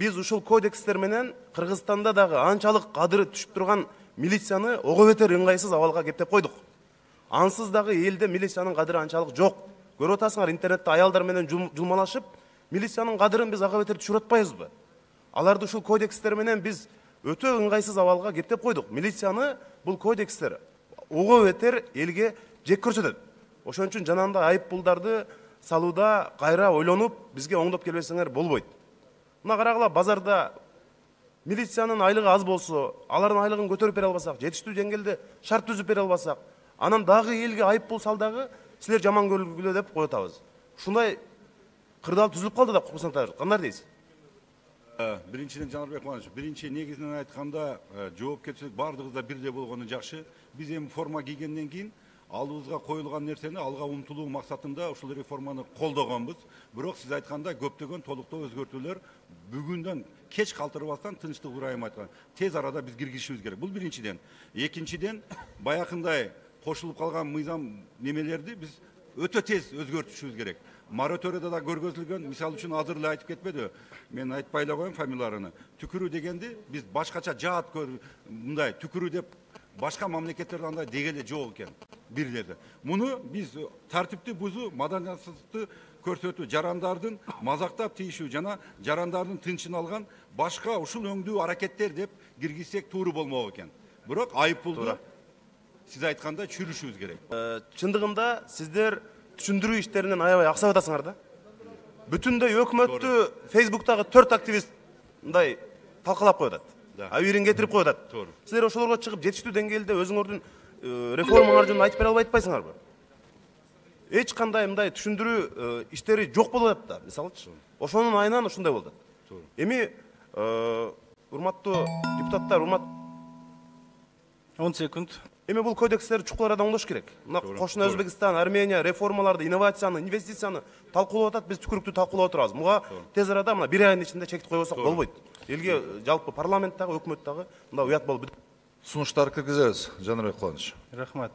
биз ушул кодекстер менен кыргызстанда дагы анчалык кадыры түшүп турган милицияны ого бетер ыңгайсыз абалга кептеп койдук. Ансыз дагы элде милициянын кадыры анчалык жок. Көрүп атасыңар интернетте аялдар менен жулмалашып милициянын кадырын биз ага бетер түшүрүп атпайбызбы? Аларды ушул кодекстер менен биз өтө ыңгайсыз абалга кептеп койдук. Милицияны бул кодекстер ого бетер элге жек көрсөтөт. Ошон үчүн жанагындай айып пулдарды салууда кайра ойлонуп бизге оңдоп келбесеңер болбойт. Мына карагыла базарда милициянын айлыгы аз болсо алардын айлыгын көтөрүп бере албасак жетиштүү деңгээлде шарт түзүп бере албасак анан дагы элге айып пул сал дагы силер жаман көргүлө деп коюп атабыз ушундай кырдаал түзүлүп калды да курмансаңдар кандай дейсиз биринчиден жанарбек иванович биринчи негизинен айтканда жоопкерчилик баардыгыбызда бирдей болгону жакшы биз эми форма кийгенден кийин алдыбызга коюлган нерсени алга умтулуу максатында ушул реформаны колдогонбуз бирок сиз айткандай көптөгөн толуктоо өзгөртүүлөр бүгүндөн кеч калтырбастан тынчтык ырайым айткан. Тез арада биз киргизишибиз керек. Бул биринчиден. Экинчиден баягындай кошулуп калган мыйзам немелерди биз өтө тез өзгөртүшүбүз керек. Мораторийда да көргөзүлгөн мисалы үчүн азыр эле айтып кетпедиби? Мен айтпай эле коеюн фамилияларын түкүрүү дегенди биз башкача жаат мындай түкүрүү деп башка мамлекеттерде андай деги эле жок экен. Бир жерде муну биз тартипти бузуу маданиясыздыкты көрсөтүү жарандардын мазактап тийишүү жана жарандардын тынчын алган башка ушул өңдүү аракеттер деп киргизсек туура болмок экен бирок айып пулду сиз айткандай чүрүшүбүз керек. Чындыгында сиздер түшүндүрүү иштеринен аябай аксап атасыңар да. Бүтүндөй өкмөттү фейсбуктагы төрт активист мындай талкалап коюп атат абийирин кетирип коюп атат туура силер ошолорго чыгып жетиштүү деңгээлде өзүңөрдүн реформаңар жөнүндө айтып бере албайатпайсыңарбы эч кандай мындай түшүндүрүү иштери жок болуп атат да. Мисалычы ошонун айынан ушундай болуп атат эми урматтуу депутаттар урмат он секунд. Эми бул кодекстерди чукул арада оңдош керек. Мына кошуна өзбекстан армения реформаларды инновацияны инвестицияны талкуулап атат. Биз түкүрүктү талкуулап отурабыз. Буга тез арада мына бир айдын ичинде чек койбосок болбойт. Элге жалпы парламент дагы өкмөт дагы мындай уят болуп сунуштарды киргизебиз жанарбек кубанович рахмат